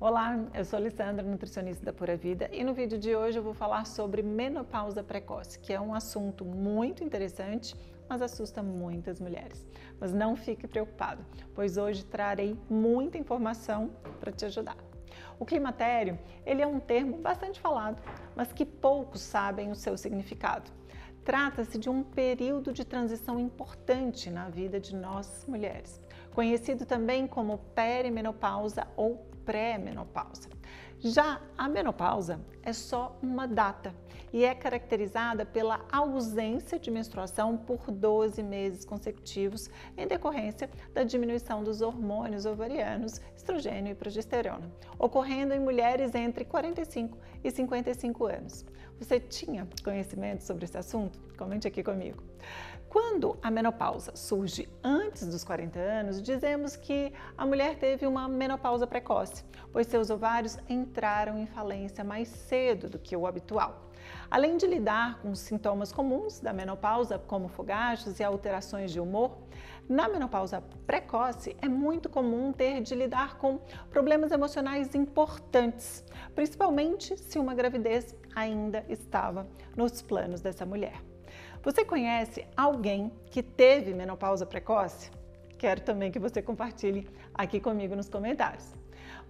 Olá, eu sou Alessandra, nutricionista da Pura Vida, e no vídeo de hoje eu vou falar sobre menopausa precoce, que é um assunto muito interessante, mas assusta muitas mulheres. Mas não fique preocupado, pois hoje trarei muita informação para te ajudar. O climatério, ele é um termo bastante falado, mas que poucos sabem o seu significado. Trata-se de um período de transição importante na vida de nós mulheres, conhecido também como perimenopausa ou pré-menopausa. Já a menopausa é só uma data e é caracterizada pela ausência de menstruação por 12 meses consecutivos em decorrência da diminuição dos hormônios ovarianos, estrogênio e progesterona, ocorrendo em mulheres entre 45 e 55 anos. Você tinha conhecimento sobre esse assunto? Comente aqui comigo. Quando a menopausa surge antes dos 40 anos, dizemos que a mulher teve uma menopausa precoce, pois seus ovários entraram em falência mais cedo do que o habitual. Além de lidar com sintomas comuns da menopausa, como fogachos e alterações de humor, na menopausa precoce é muito comum ter de lidar com problemas emocionais importantes, principalmente se uma gravidez ainda estava nos planos dessa mulher. Você conhece alguém que teve menopausa precoce? Quero também que você compartilhe aqui comigo nos comentários.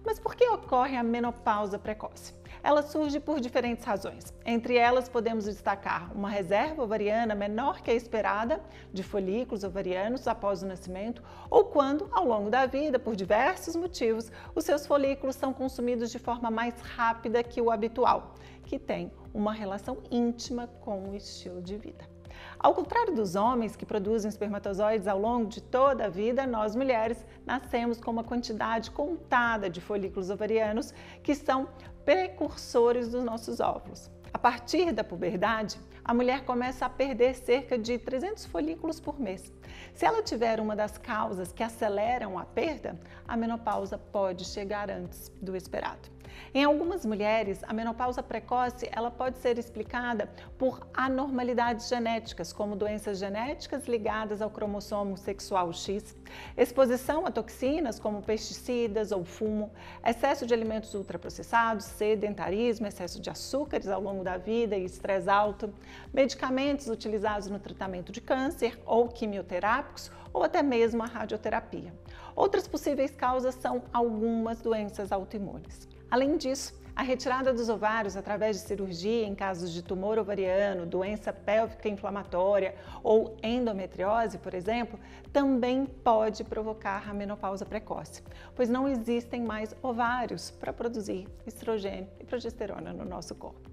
Mas por que ocorre a menopausa precoce? Ela surge por diferentes razões. Entre elas, podemos destacar uma reserva ovariana menor que a esperada de folículos ovarianos após o nascimento, ou quando, ao longo da vida, por diversos motivos, os seus folículos são consumidos de forma mais rápida que o habitual, que tem uma relação íntima com o estilo de vida. Ao contrário dos homens que produzem espermatozoides ao longo de toda a vida, nós mulheres nascemos com uma quantidade contada de folículos ovarianos que são precursores dos nossos óvulos. A partir da puberdade, a mulher começa a perder cerca de 300 folículos por mês. Se ela tiver uma das causas que aceleram a perda, a menopausa pode chegar antes do esperado. Em algumas mulheres, a menopausa precoce ela pode ser explicada por anormalidades genéticas, como doenças genéticas ligadas ao cromossomo sexual X, exposição a toxinas como pesticidas ou fumo, excesso de alimentos ultraprocessados, sedentarismo, excesso de açúcares ao longo da vida e estresse alto, medicamentos utilizados no tratamento de câncer ou quimioterápicos ou até mesmo a radioterapia. Outras possíveis causas são algumas doenças autoimunes. Além disso, a retirada dos ovários através de cirurgia em casos de tumor ovariano, doença pélvica inflamatória ou endometriose, por exemplo, também pode provocar a menopausa precoce, pois não existem mais ovários para produzir estrogênio e progesterona no nosso corpo.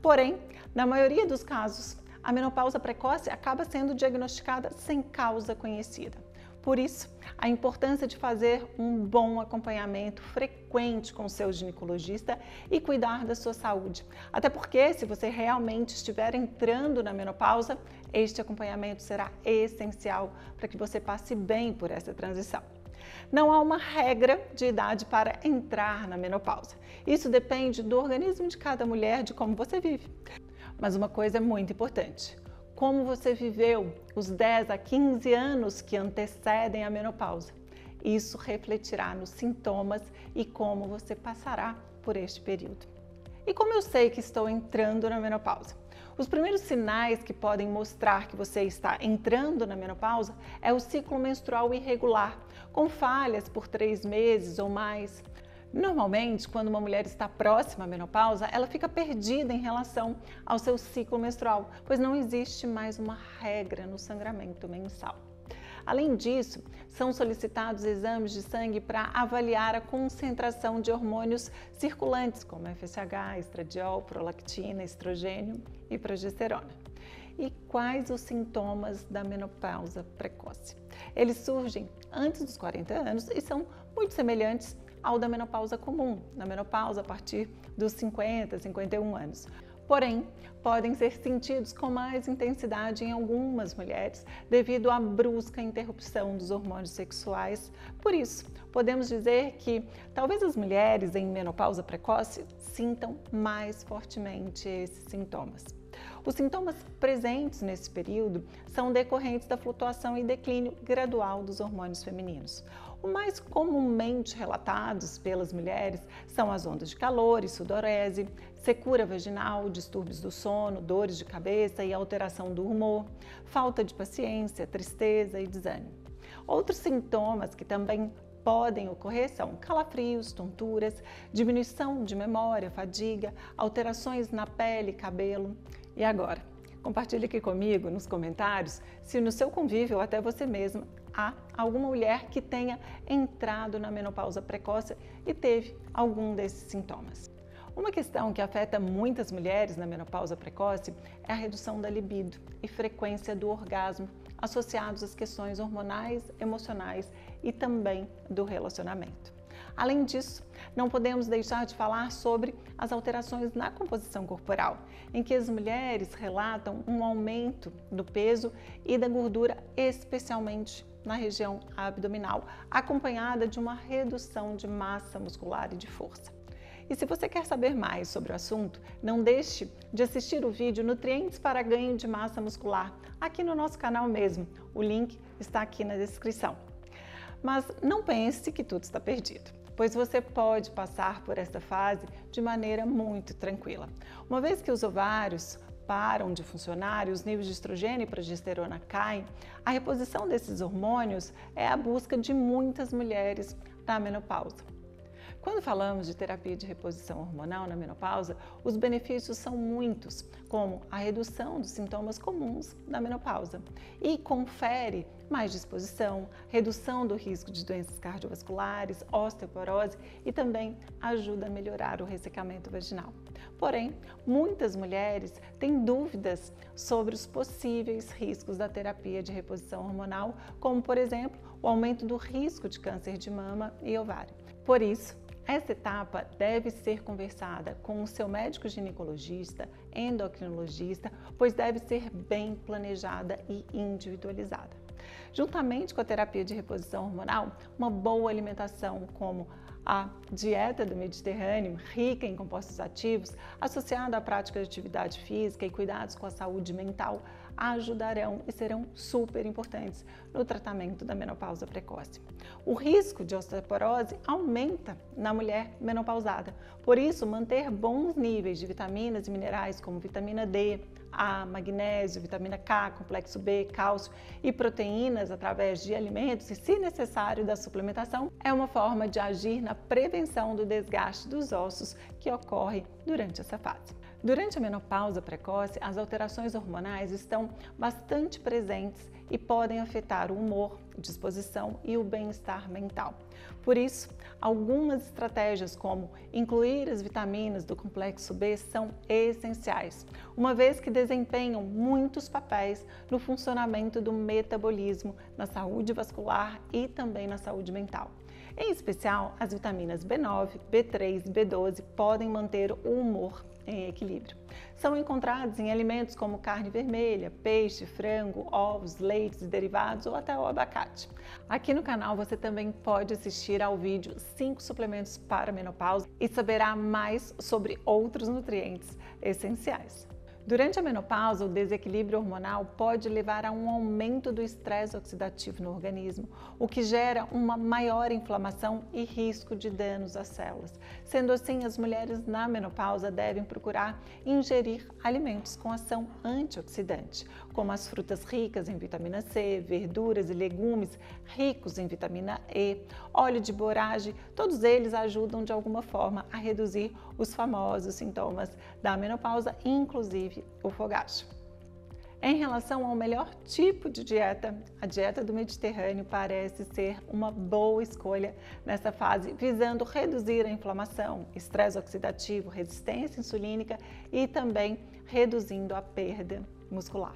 Porém, na maioria dos casos, a menopausa precoce acaba sendo diagnosticada sem causa conhecida. Por isso, a importância de fazer um bom acompanhamento frequente com o seu ginecologista e cuidar da sua saúde. Até porque, se você realmente estiver entrando na menopausa, este acompanhamento será essencial para que você passe bem por essa transição. Não há uma regra de idade para entrar na menopausa. Isso depende do organismo de cada mulher, de como você vive. Mas uma coisa é muito importante: como você viveu os 10 a 15 anos que antecedem a menopausa. Isso refletirá nos sintomas e como você passará por este período. E como eu sei que estou entrando na menopausa? Os primeiros sinais que podem mostrar que você está entrando na menopausa é o ciclo menstrual irregular, com falhas por três meses ou mais, Normalmente, quando uma mulher está próxima à menopausa, ela fica perdida em relação ao seu ciclo menstrual, pois não existe mais uma regra no sangramento mensal. Além disso, são solicitados exames de sangue para avaliar a concentração de hormônios circulantes, como FSH, estradiol, prolactina, estrogênio e progesterona. E quais os sintomas da menopausa precoce? Eles surgem antes dos 40 anos e são muito semelhantes ao da menopausa comum, na menopausa a partir dos 50, 51 anos. Porém, podem ser sentidos com mais intensidade em algumas mulheres devido à brusca interrupção dos hormônios sexuais. Por isso, podemos dizer que talvez as mulheres em menopausa precoce sintam mais fortemente esses sintomas. Os sintomas presentes nesse período são decorrentes da flutuação e declínio gradual dos hormônios femininos. Os mais comumente relatados pelas mulheres são as ondas de calor e sudorese, secura vaginal, distúrbios do sono, dores de cabeça e alteração do humor, falta de paciência, tristeza e desânimo. Outros sintomas que também podem ocorrer são calafrios, tonturas, diminuição de memória, fadiga, alterações na pele, cabelo. E agora? Compartilhe aqui comigo nos comentários se no seu convívio ou até você mesma há alguma mulher que tenha entrado na menopausa precoce e teve algum desses sintomas. Uma questão que afeta muitas mulheres na menopausa precoce é a redução da libido e frequência do orgasmo associados às questões hormonais, emocionais e também do relacionamento. Além disso, não podemos deixar de falar sobre as alterações na composição corporal, em que as mulheres relatam um aumento do peso e da gordura, especialmente na região abdominal, acompanhada de uma redução de massa muscular e de força. E se você quer saber mais sobre o assunto, não deixe de assistir o vídeo Nutrientes para Ganho de Massa Muscular, aqui no nosso canal mesmo. O link está aqui na descrição. Mas não pense que tudo está perdido, pois você pode passar por esta fase de maneira muito tranquila. Uma vez que os ovários param de funcionar e os níveis de estrogênio e progesterona caem, a reposição desses hormônios é a busca de muitas mulheres na menopausa. Quando falamos de terapia de reposição hormonal na menopausa, os benefícios são muitos, como a redução dos sintomas comuns da menopausa e confere mais disposição, redução do risco de doenças cardiovasculares, osteoporose e também ajuda a melhorar o ressecamento vaginal. Porém, muitas mulheres têm dúvidas sobre os possíveis riscos da terapia de reposição hormonal, como por exemplo, o aumento do risco de câncer de mama e ovário. Por isso, essa etapa deve ser conversada com o seu médico ginecologista, endocrinologista, pois deve ser bem planejada e individualizada. Juntamente com a terapia de reposição hormonal, uma boa alimentação como a dieta do Mediterrâneo, rica em compostos ativos, associada à prática de atividade física e cuidados com a saúde mental, ajudarão e serão super importantes no tratamento da menopausa precoce. O risco de osteoporose aumenta na mulher menopausada, por isso, manter bons níveis de vitaminas e minerais como vitamina D, A, magnésio, vitamina K, complexo B, cálcio e proteínas através de alimentos e, se necessário, da suplementação, é uma forma de agir na prevenção do desgaste dos ossos que ocorre durante essa fase. Durante a menopausa precoce, as alterações hormonais estão bastante presentes e podem afetar o humor, disposição e o bem-estar mental. Por isso, algumas estratégias como incluir as vitaminas do complexo B são essenciais, uma vez que desempenham muitos papéis no funcionamento do metabolismo, na saúde vascular e também na saúde mental. Em especial, as vitaminas B9, B3 e B12 podem manter o humor em equilíbrio. São encontrados em alimentos como carne vermelha, peixe, frango, ovos, leites e derivados ou até o abacate. Aqui no canal você também pode assistir ao vídeo 5 suplementos para menopausa e saberá mais sobre outros nutrientes essenciais. Durante a menopausa, o desequilíbrio hormonal pode levar a um aumento do estresse oxidativo no organismo, o que gera uma maior inflamação e risco de danos às células. Sendo assim, as mulheres na menopausa devem procurar ingerir alimentos com ação antioxidante, como as frutas ricas em vitamina C, verduras e legumes ricos em vitamina E, óleo de boragem, todos eles ajudam de alguma forma a reduzir os famosos sintomas da menopausa, inclusive o fogacho. Em relação ao melhor tipo de dieta, a dieta do Mediterrâneo parece ser uma boa escolha nessa fase, visando reduzir a inflamação, estresse oxidativo, resistência insulínica e também reduzindo a perda muscular.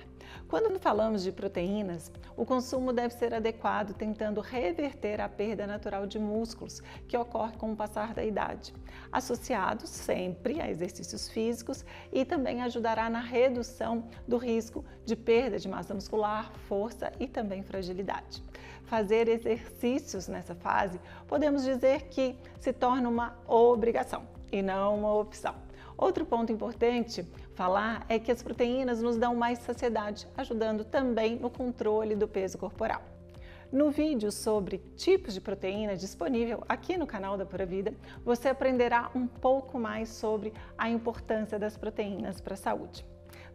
Quando falamos de proteínas, o consumo deve ser adequado, tentando reverter a perda natural de músculos que ocorre com o passar da idade, associado sempre a exercícios físicos e também ajudará na redução do risco de perda de massa muscular, força e também fragilidade. Fazer exercícios nessa fase, podemos dizer que se torna uma obrigação e não uma opção. Outro ponto importante falar é que as proteínas nos dão mais saciedade, ajudando também no controle do peso corporal. No vídeo sobre tipos de proteína disponível aqui no canal da Pura Vida, você aprenderá um pouco mais sobre a importância das proteínas para a saúde.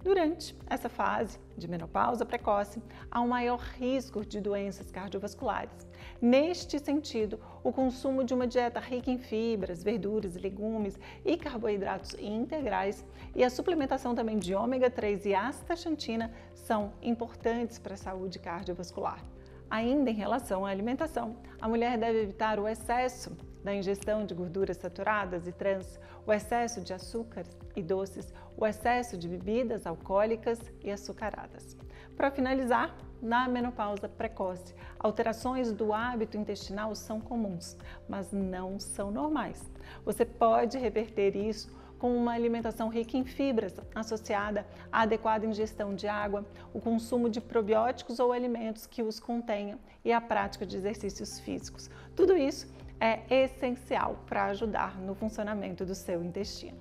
Durante essa fase de menopausa precoce, há um maior risco de doenças cardiovasculares. Neste sentido, o consumo de uma dieta rica em fibras, verduras, legumes e carboidratos integrais e a suplementação também de ômega 3 e astaxantina são importantes para a saúde cardiovascular. Ainda em relação à alimentação, a mulher deve evitar o excesso da ingestão de gorduras saturadas e trans, o excesso de açúcares e doces, o excesso de bebidas alcoólicas e açucaradas. Para finalizar, na menopausa precoce, alterações do hábito intestinal são comuns, mas não são normais. Você pode reverter isso com uma alimentação rica em fibras, associada à adequada ingestão de água, o consumo de probióticos ou alimentos que os contenham e a prática de exercícios físicos. Tudo isso é essencial para ajudar no funcionamento do seu intestino.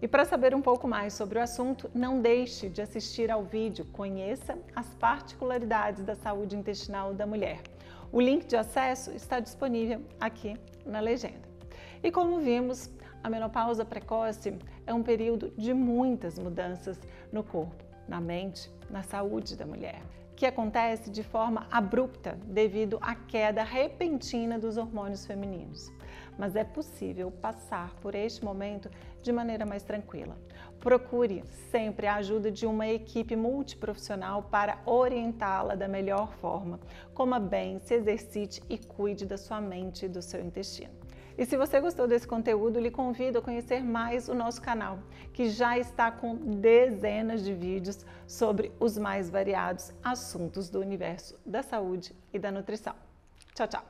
E para saber um pouco mais sobre o assunto, não deixe de assistir ao vídeo Conheça as particularidades da saúde intestinal da mulher. O link de acesso está disponível aqui na legenda. E como vimos, a menopausa precoce é um período de muitas mudanças no corpo, na mente, na saúde da mulher, que acontece de forma abrupta devido à queda repentina dos hormônios femininos. Mas é possível passar por este momento de maneira mais tranquila. Procure sempre a ajuda de uma equipe multiprofissional para orientá-la da melhor forma. Coma bem, se exercite e cuide da sua mente e do seu intestino. E se você gostou desse conteúdo, lhe convido a conhecer mais o nosso canal, que já está com dezenas de vídeos sobre os mais variados assuntos do universo da saúde e da nutrição. Tchau, tchau!